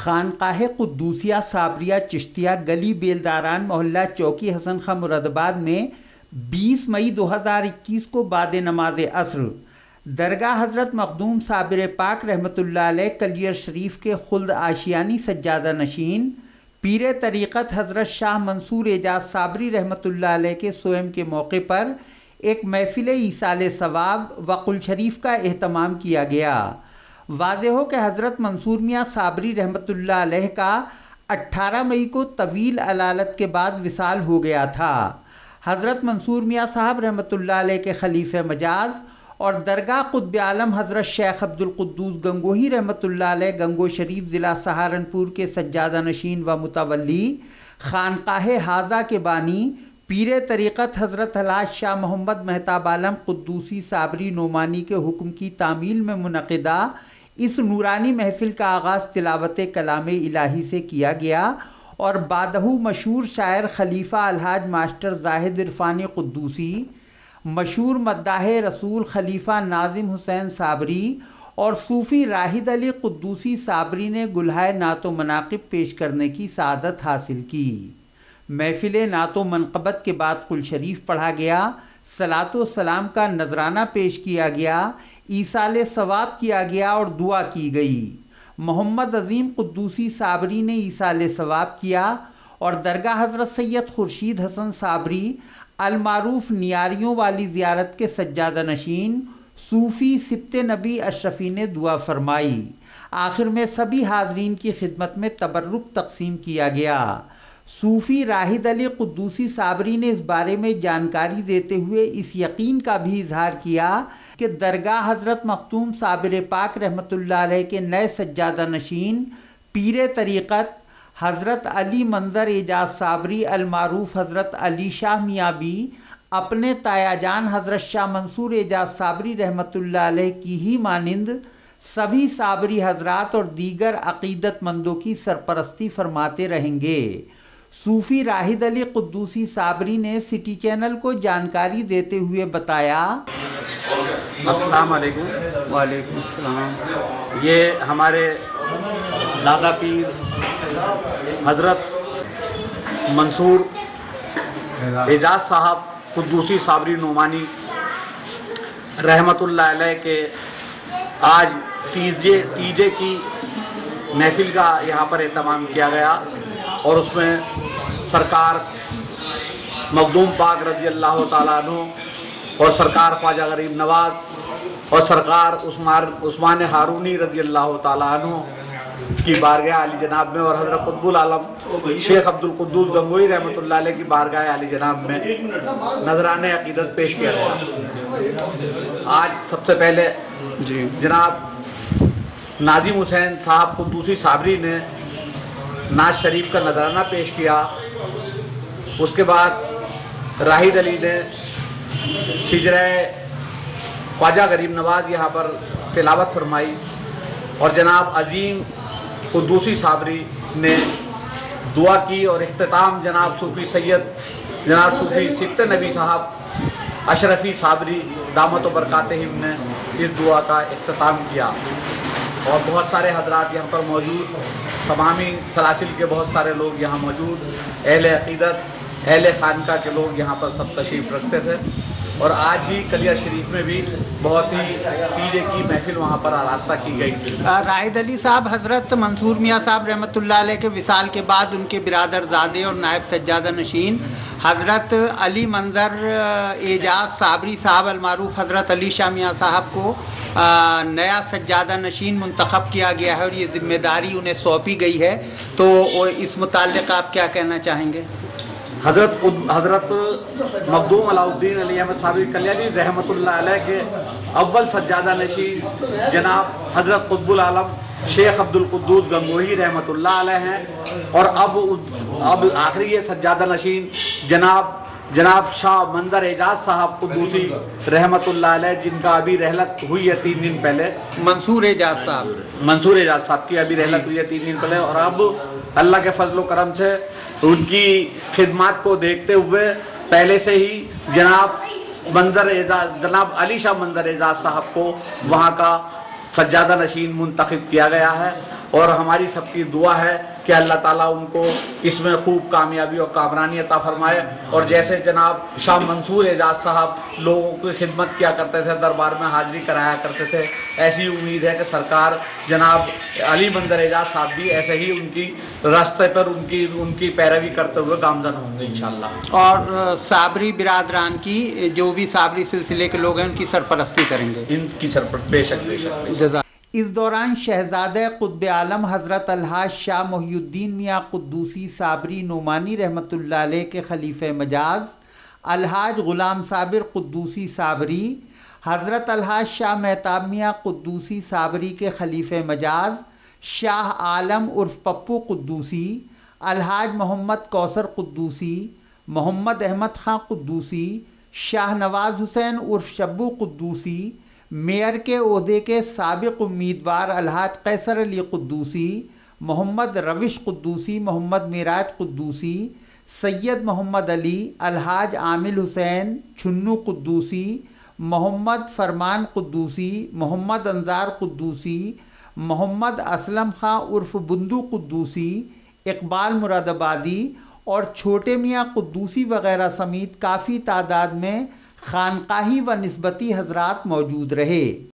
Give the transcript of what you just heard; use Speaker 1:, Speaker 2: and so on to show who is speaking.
Speaker 1: खानकाह कुद्दूसिया, साबरिया, चिश्तिया, गली बेलदारान, मोहल्ला चौकी, हसन खां मुरादाबाद में 20 मई 2021 को बाद नमाज़ असर। दरगाह हज़रत मखदूम साबिर पाक रहमतुल्लाह कलियर शरीफ के खुल्द आशियानी सज्जादा नशीन, पीर तरीक़त हज़रत शाह मंसूर एजाज साबरी रहमतुल्लाह के सोम के मौके पर एक महफिल ईसाल सवाब व कुल शरीफ का अहतमाम किया गया। वाज हो कि हज़रत मंसूर मियाँ साबरी रहमतुल्लाह अलैह का 18 मई को तवील अलालत के बाद विसाल हो गया था। हज़रत मंसूर मियाँ साहब रहमतुल्लाह अलैह के खलीफ मजाज और दरगाह कुतब आलम हज़रत शेख अब्दुलकुद्दूस गंगोही रहमतुल्लाह अलैह गंगो शरीफ ज़िला सहारनपुर के सज्जादा नशीन व मुतवली खानकाह हाजा के बानी पीर तरीक़त हज़रत हलाज शाह मोहम्मद महताब आलम कुद्दूसी साबरी नोमानी के हुक्म की तामील में मुनदा इस नूरानी महफिल का आगाज़ तिलावत कलाम इलाही से किया गया और बादहू मशहूर शायर खलीफा अलहाज मास्टर जाहिद इरफानी कुद्दूसी, मशहूर मद्दाह रसूल खलीफा नाजिम हुसैन साबरी और सूफ़ी राहिद अली कुद्दूसी साबरी ने गुल्हाए नातो मनाकब पेश करने की सादत हासिल की। महफिल नातो मनकबत के बाद कुल शरीफ पढ़ा गया, सलातो सलाम का नजराना पेश किया गया ईसाल सवाब किया गया और दुआ की गई। मोहम्मद अजीम कुद्दूसी साबरी ने ईसाल सवाब किया और दरगाह हज़रत सैयद खुर्शीद हसन साबरी, अलमारूफ नियारियों वाली ज़ियारत के सज्जादा नशीन, सूफ़ी सिप्त नबी अशरफ़ी ने दुआ फरमाई। आखिर में सभी हाजरीन की खिदमत में तबर्रुक तकसीम किया गया। सूफ़ी राहिद अली कुद्दूसी साबरी ने इस बारे में जानकारी देते हुए इस यकीन का भी इजहार किया कि दरगाह हज़रत मखतूम साबिर पाक रहमतुल्लाह के नए सज्जादा नशीन, पीर तरीक़त, हज़रत अली मंजर एजाज साबरी अलमारूफ हज़रत अली शाह मियाबी अपने तायाजान हज़रत शाह मंसूर एजाज साबरी रहमतुल्लाह की ही मानंद सभी साबरी हजरात और दीगर अकीदतमंदों की सरपरस्ती फरमाते रहेंगे। सूफ़ी राहिद अली कुद्दूसी साबरी ने सिटी चैनल को जानकारी देते हुए बताया।
Speaker 2: अस्सलाम वालेकुम ये हमारे दादा पीर हज़रत मंसूर एजाज साहब कुद्दूसी साबरी नुमानी रहमतुल्लाह अलैह के आज तीजे तीजे की महफिल का यहाँ पर एहतमाम किया गया। और उसमें सरकार मखदूम पाक रज़ी अल्लाह तु और सरकार ख्वाजा गरीब नवाज़ और सरकार उस्मान उस्मान हारूनी रज़ी अल्लाह तु की बारगाह अली जनाब में और हज़रत कुतबुल आलम शेख अब्दुल कुद्दूस गंगोई रहमत की बारगाह अली जनाब में नजरान अकीदत पेश किया गया। आज सबसे पहले जी। जनाब नाजिम हुसैन साहब को दूसरी साबरी ने नाज शरीफ का नजराना पेश किया। उसके बाद राहिद अली ने शिजर ख्वाजा गरीब नवाज़ यहाँ पर तिलावत फरमाई और जनाब अजीम कुद्दूसी साबरी ने दुआ की और अख्ताम जनाब सूफ़ी सैयद, जनाब सूफ़ी सिक्त नबी साहब, अशरफी साबरी दामत बरकत हिम ने इस दुआ का अख्ताम किया। और बहुत सारे हजरात यहाँ पर मौजूद, तमामी सलासिल के बहुत सारे लोग यहाँ मौजूद, अहल अकीदत अहल खानका के लोग यहाँ पर सब तशरीफ़ रखते थे। और आज ही कलिया शरीफ में भी बहुत ही पीजे की महफिल वहाँ पर आरास्ता की गई। थी
Speaker 1: राहिद अली साहब हज़रत मंसूर मियाँ साहब रहमतुल्लाह के विसाल के बाद उनके बिरादर ज़ादे और नायब सज्जादा नशीन हज़रत अली मंजर एजाज साबरी साहब अलमारूफ हज़रत अली शाह मियाँ साहब को आ, नया सज्जादा नशीन मंतखब किया गया है और ये ज़िम्मेदारी उन्हें सौंपी गई है। तो इस मुतल आप क्या कहना चाहेंगे?
Speaker 2: हज़रत हज़रत मखदूम अलाउद्दीन अली अहमद साबिर कल्याणी रहमत के अव्वल सज्जादा नशी जनाब हज़रत कुतबुल आलम शेख अब्दुल कुद्दूस गंगोही रहमत हैं। और अब अब आखिरी सज्जादा नशीन जनाब जनाब शाह मंदर एजाज साहब कुद्दूसी रहमत जिनका अभी रहलत हुई है तीन दिन पहले।
Speaker 1: मंसूर एजाज साहब।
Speaker 2: मंसूर एजाज साहब की अभी रहलत हुई है तीन दिन पहले और अब अल्लाह के फजल करम से उनकी खिदमत को देखते हुए पहले से ही जनाब मंदर एजाज जनाब अली शाह मंदर एजाज साहब को वहाँ का सज्जादा नशीन मुंतखब किया गया है और हमारी सबकी दुआ है कि अल्लाह ताला उनको इसमें खूब कामयाबी और कामरानी अता फरमाए। और जैसे जनाब शाह मंसूर एजाज साहब लोगों की खिदमत किया करते थे दरबार में हाजिरी कराया करते थे ऐसी उम्मीद है कि सरकार जनाब अली बंदर एजाज साहब भी ऐसे ही उनकी रास्ते पर उनकी उनकी पैरवी करते हुए गामजन होंगे इंशाल्लाह
Speaker 1: और साबरी बिरादरान की जो भी साबरी सिलसिले के लोग हैं उनकी सरपरस्ती करेंगे।
Speaker 2: इनकी सरपर बेशक बेशक।
Speaker 1: इस दौरान शहजादे कुतब आलम हज़रत अलहाज शाह मोहुद्दीन मियाँ कुद्दूसी साबरी नुमानी रहमत अलैह के खलीफ़ मजाज, अलहाज ग़ुलाम साबिर कुद्दूसी साबरी, हज़रत अलहाज शाह महताब मियाँ कुद्दूसी साबरी के खलीफ़ मजाज, शाह आलम उर्फ़ पप्पू कुद्दूसी, अलहाज मोहम्मद कौसर कुद्दूसी, मोहम्मद अहमद ख़ां कुद्दूसी, शाह नवाज़ हुसैन उर्फ़ शब्बू कुद्दूसी मेयर के अहदे के सबक उम्मीदवार अलहाज कैसर अली कुद्दूसी, मोहम्मद रविश कुद्दूसी, मोहम्मद मिराज कुद्दूसी, सैयद मोहम्मद अली, अलहाज आमिल हुसैन, छुन्नू कुद्दूसी, मोहम्मद फरमान कुद्दूसी, मोहम्मद अंजार कुद्दूसी, मोहम्मद असलम खां उर्फ़ बुंदू कुद्दूसी, इकबाल मुरादाबादी और छोटे मियाँ कुद्दूसी वगैरह समेत काफ़ी तादाद में खानकाही व नस्बती हजरात मौजूद रहे।